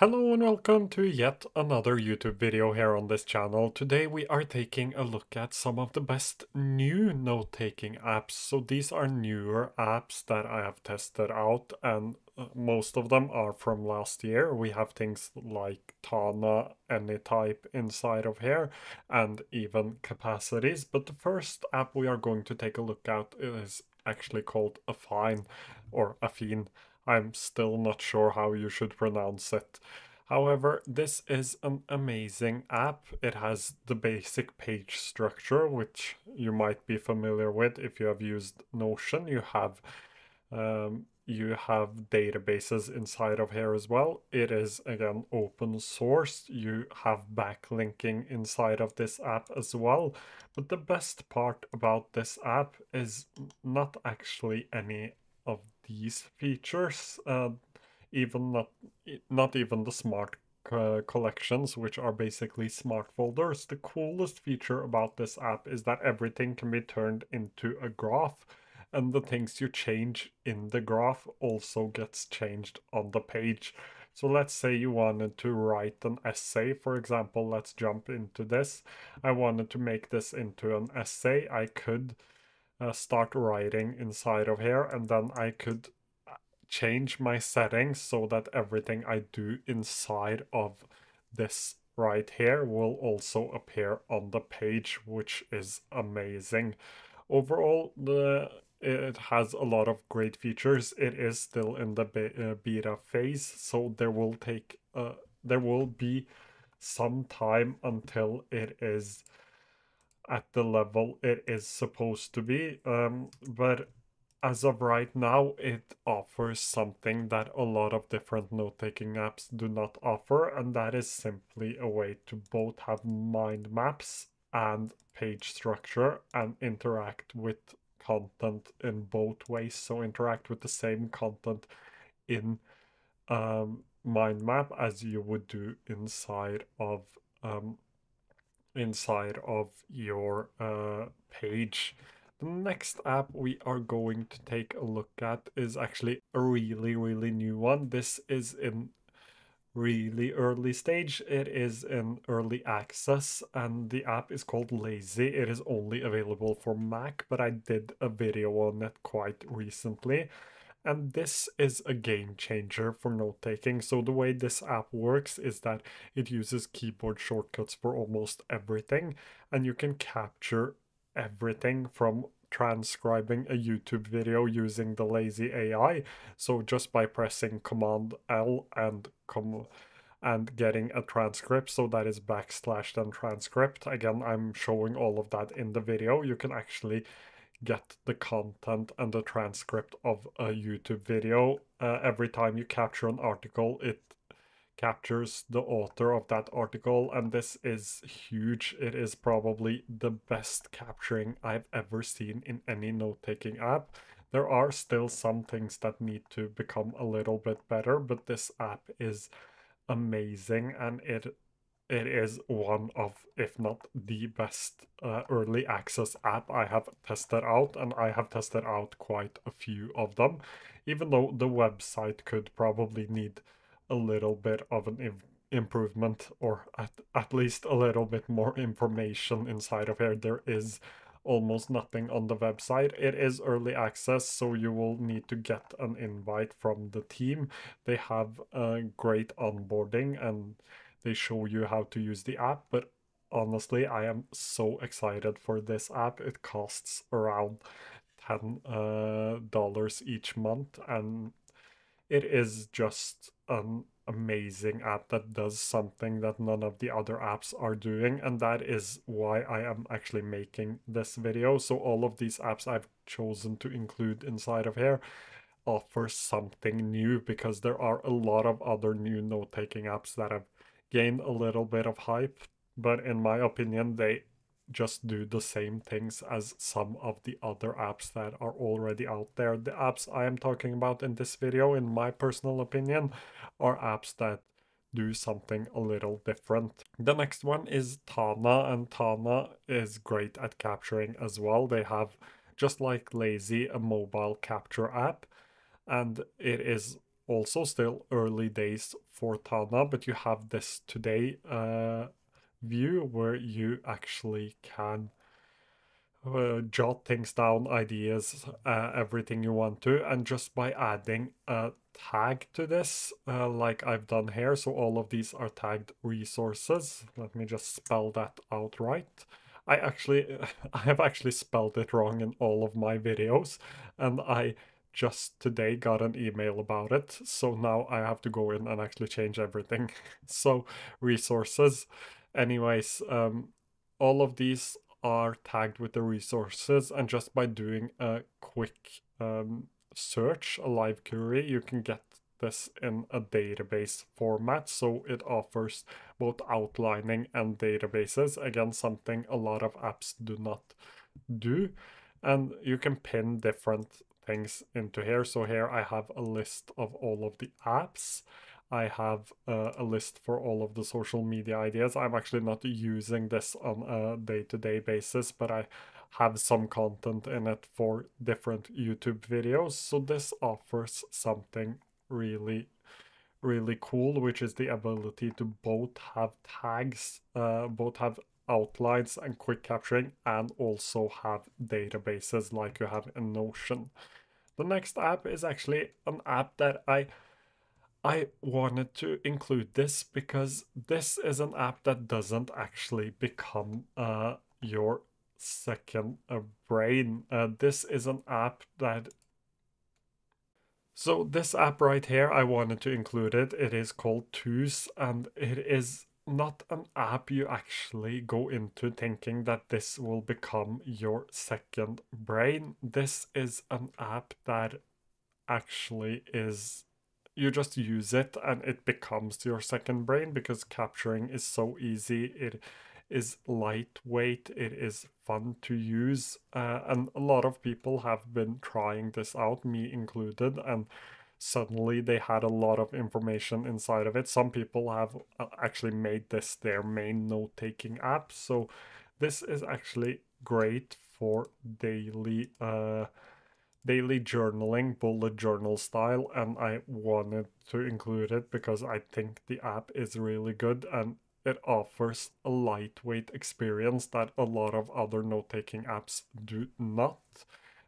Hello and welcome to yet another YouTube video here on this channel. Today we are taking a look at some of the best new note-taking apps. So these are newer apps that I have tested out and uh, most of them are from last year. We have things like Tana, Anytype inside of here and even capacities. But the first app we are going to take a look at is actually called Affine or Affine. I'm still not sure how you should pronounce it. However, this is an amazing app. It has the basic page structure, which you might be familiar with if you have used Notion. You have um, you have databases inside of here as well. It is again open source. You have backlinking inside of this app as well. But the best part about this app is not actually any these features, uh, even not not even the smart uh, collections, which are basically smart folders. The coolest feature about this app is that everything can be turned into a graph, and the things you change in the graph also gets changed on the page. So let's say you wanted to write an essay, for example, let's jump into this. I wanted to make this into an essay. I could uh, start writing inside of here and then I could uh, change my settings so that everything I do inside of this right here will also appear on the page, which is amazing. Overall, the it has a lot of great features. It is still in the uh, beta phase, so there will take uh, there will be some time until it is at the level it is supposed to be. Um, but as of right now, it offers something that a lot of different note-taking apps do not offer, and that is simply a way to both have mind maps and page structure and interact with content in both ways. So interact with the same content in um, mind map as you would do inside of um, inside of your uh, page. The next app we are going to take a look at is actually a really, really new one. This is in really early stage. It is in early access and the app is called Lazy. It is only available for Mac, but I did a video on it quite recently. And this is a game changer for note taking. So, the way this app works is that it uses keyboard shortcuts for almost everything, and you can capture everything from transcribing a YouTube video using the lazy AI. So, just by pressing Command L and com and getting a transcript so that is backslash then transcript again i'm showing all of that in the video you can actually get the content and the transcript of a YouTube video. Uh, every time you capture an article, it captures the author of that article, and this is huge. It is probably the best capturing I've ever seen in any note taking app. There are still some things that need to become a little bit better, but this app is amazing and it it is one of, if not the best uh, early access app I have tested out, and I have tested out quite a few of them, even though the website could probably need a little bit of an Im improvement or at, at least a little bit more information inside of here. There is almost nothing on the website. It is early access, so you will need to get an invite from the team. They have a great onboarding and they show you how to use the app, but honestly, I am so excited for this app. It costs around ten uh, dollars each month, and it is just an amazing app that does something that none of the other apps are doing and that is why I am actually making this video so all of these apps I've chosen to include inside of here offer something new because there are a lot of other new note-taking apps that have gain a little bit of hype, but in my opinion, they just do the same things as some of the other apps that are already out there. The apps I am talking about in this video, in my personal opinion, are apps that do something a little different. The next one is Tana, and Tana is great at capturing as well. They have, just like Lazy, a mobile capture app, and it is also still early days for Tana, but you have this today uh, view where you actually can uh, jot things down, ideas, uh, everything you want to, and just by adding a tag to this, uh, like I've done here, so all of these are tagged resources. Let me just spell that out right. I actually, I have actually spelled it wrong in all of my videos, and I just today got an email about it, so now I have to go in and actually change everything. so resources, anyways, um, all of these are tagged with the resources and just by doing a quick um, search, a live query, you can get this in a database format. So it offers both outlining and databases. Again, something a lot of apps do not do. And you can pin different things into here. So here I have a list of all of the apps. I have uh, a list for all of the social media ideas. I'm actually not using this on a day-to-day -day basis, but I have some content in it for different YouTube videos. So this offers something really, really cool, which is the ability to both have tags, uh, both have outlines and quick capturing, and also have databases like you have in Notion. The next app is actually an app that I I wanted to include this because this is an app that doesn't actually become uh, your second uh, brain. Uh, this is an app that so this app right here, I wanted to include it. It is called Twos and it is not an app you actually go into thinking that this will become your second brain. This is an app that actually is you just use it and it becomes your second brain because capturing is so easy. It is lightweight, it is fun to use, uh, and a lot of people have been trying this out, me included, and suddenly they had a lot of information inside of it. Some people have uh, actually made this their main note taking app, so this is actually great for daily. Uh, daily journaling, bullet journal style, and I wanted to include it because I think the app is really good and it offers a lightweight experience that a lot of other note-taking apps do not.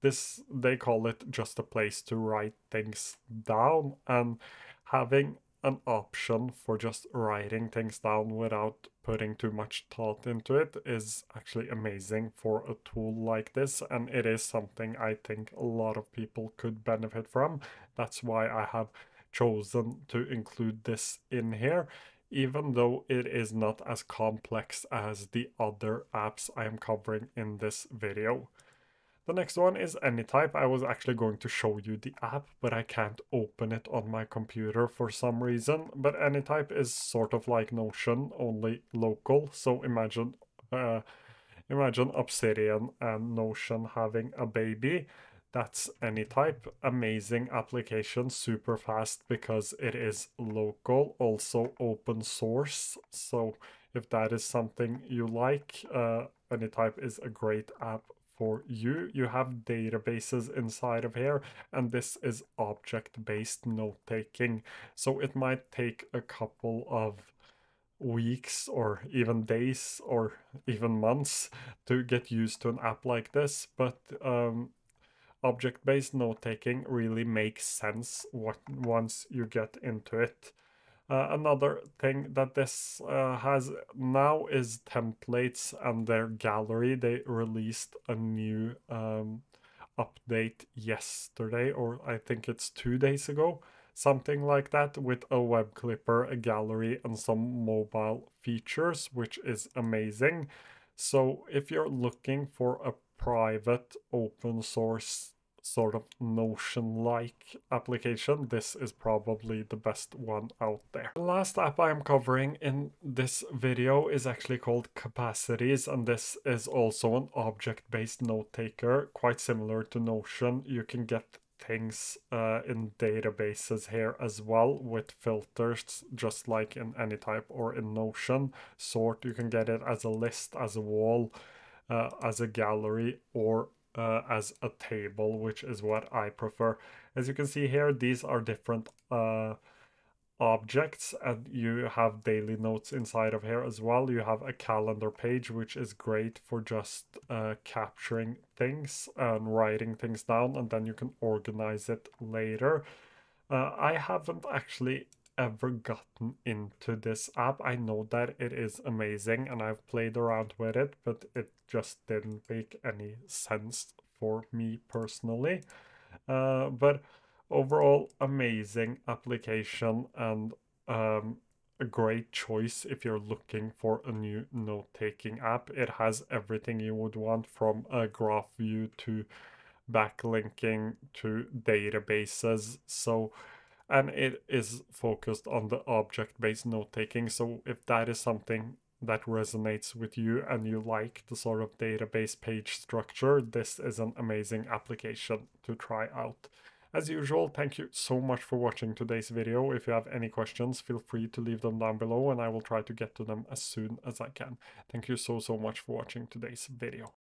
This they call it just a place to write things down and having an option for just writing things down without putting too much thought into it is actually amazing for a tool like this and it is something I think a lot of people could benefit from. That's why I have chosen to include this in here even though it is not as complex as the other apps I am covering in this video. The next one is Anytype. I was actually going to show you the app, but I can't open it on my computer for some reason. But Anytype is sort of like Notion, only local. So imagine, uh, imagine Obsidian and Notion having a baby. That's Anytype. Amazing application, super fast because it is local, also open source. So if that is something you like, uh, Anytype is a great app for you. You have databases inside of here, and this is object-based note-taking. So it might take a couple of weeks or even days or even months to get used to an app like this, but um, object-based note-taking really makes sense once you get into it. Uh, another thing that this uh, has now is templates and their gallery. They released a new um, update yesterday, or I think it's two days ago, something like that, with a web clipper, a gallery, and some mobile features, which is amazing. So if you're looking for a private open source sort of Notion-like application, this is probably the best one out there. The last app I am covering in this video is actually called Capacities, and this is also an object-based note taker, quite similar to Notion. You can get things uh, in databases here as well with filters just like in Anytype or in Notion. Sort, you can get it as a list, as a wall, uh, as a gallery or uh, as a table, which is what I prefer. As you can see here, these are different uh, objects and you have daily notes inside of here as well. You have a calendar page, which is great for just uh, capturing things and writing things down, and then you can organize it later. Uh, I haven't actually ever gotten into this app. I know that it is amazing and I've played around with it, but it just didn't make any sense for me personally. Uh, but overall, amazing application and um, a great choice if you're looking for a new note taking app. It has everything you would want from a graph view to backlinking to databases. So and it is focused on the object-based note-taking. So if that is something that resonates with you and you like the sort of database page structure, this is an amazing application to try out. As usual, thank you so much for watching today's video. If you have any questions, feel free to leave them down below and I will try to get to them as soon as I can. Thank you so, so much for watching today's video.